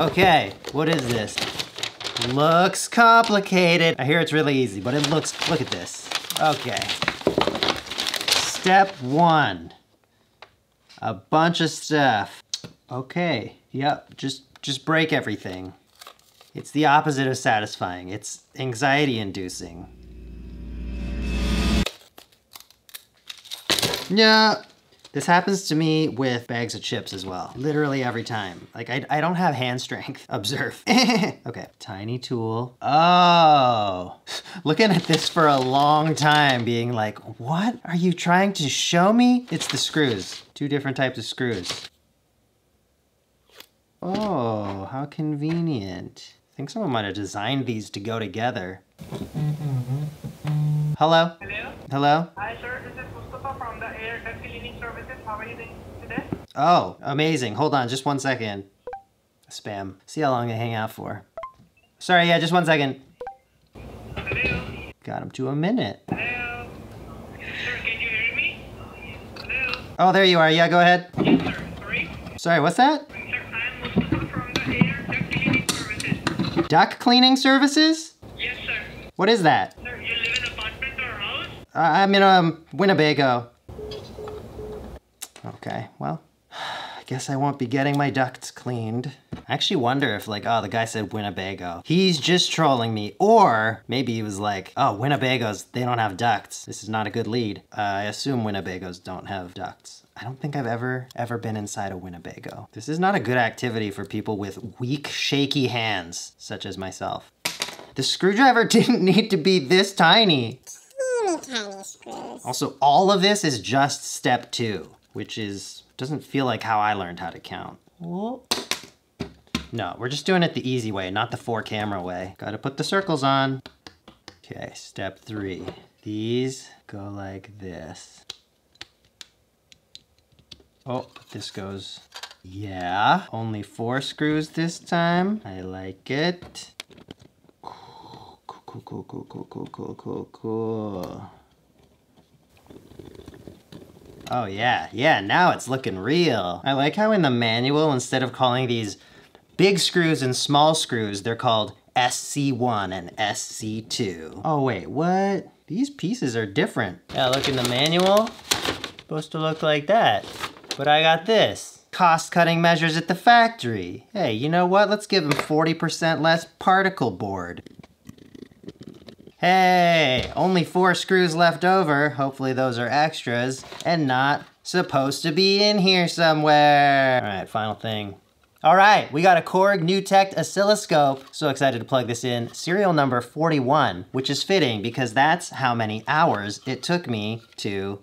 Okay, what is this? Looks complicated. I hear it's really easy, but it looks, look at this. Okay. Step one. A bunch of stuff. Okay, yep, just, just break everything. It's the opposite of satisfying. It's anxiety inducing. Yeah. This happens to me with bags of chips as well. Literally every time. Like, I, I don't have hand strength. Observe. okay, tiny tool. Oh, looking at this for a long time being like, what are you trying to show me? It's the screws. Two different types of screws. Oh, how convenient. I think someone might have designed these to go together. Hello? Hello? Hello? Hi, sir. This is Mustafa from the Air Duct Cleaning Services. How are you doing today? Oh, amazing. Hold on, just one second. Spam. See how long they hang out for. Sorry, yeah, just one second. Hello? Got him to a minute. Hello? Sir, can you hear me? Hello? Oh, there you are. Yeah, go ahead. Yes, sir. Sorry? Sorry, what's that? Sir, I am Mustafa from the Air Duct Cleaning Services. Duck cleaning services? Yes, sir. What is that? Sir, you live in an apartment or house? Uh, I'm in um, Winnebago. Okay, well, I guess I won't be getting my ducts cleaned. I actually wonder if like, oh, the guy said Winnebago. He's just trolling me. Or maybe he was like, oh, Winnebagos, they don't have ducts. This is not a good lead. Uh, I assume Winnebagos don't have ducts. I don't think I've ever, ever been inside a Winnebago. This is not a good activity for people with weak, shaky hands, such as myself. The screwdriver didn't need to be this tiny. Teeny tiny screws. Also, all of this is just step two, which is, doesn't feel like how I learned how to count. No, we're just doing it the easy way, not the four camera way. Gotta put the circles on. Okay, step three. These go like this. Oh, this goes, yeah, only four screws this time. I like it. Cool, cool, cool, cool, cool, cool, cool, cool, cool. Oh yeah, yeah, now it's looking real. I like how in the manual, instead of calling these big screws and small screws, they're called SC1 and SC2. Oh wait, what? These pieces are different. Yeah, look in the manual, supposed to look like that. But I got this. Cost cutting measures at the factory. Hey, you know what? Let's give them 40% less particle board. Hey, only four screws left over. Hopefully those are extras and not supposed to be in here somewhere. All right, final thing. All right, we got a Korg Nu:Tekt oscilloscope. So excited to plug this in. Serial number 41, which is fitting because that's how many hours it took me to